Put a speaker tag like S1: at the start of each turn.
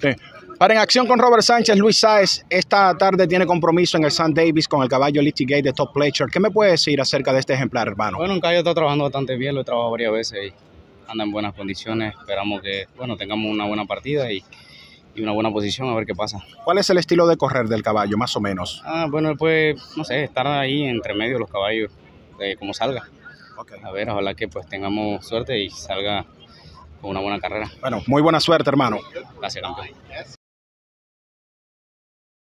S1: Sí. Para en acción con Robert Sánchez, Luis Sáez, esta tarde tiene compromiso en el San Davis con el caballo Litigate de Top Pleasure. ¿Qué me puede decir acerca de este ejemplar, hermano?
S2: Bueno, un caballo está trabajando bastante bien, lo he trabajado varias veces y anda en buenas condiciones. Esperamos que, bueno, tengamos una buena partida y, y una buena posición, a ver qué pasa.
S1: ¿Cuál es el estilo de correr del caballo, más o menos?
S2: Ah, bueno, pues, no sé, estar ahí entre medio de los caballos, eh, como salga.
S1: Ok.
S2: A ver, ojalá que pues tengamos suerte y salga una buena carrera.
S1: Bueno, muy buena suerte, hermano.
S2: Gracias, campeón.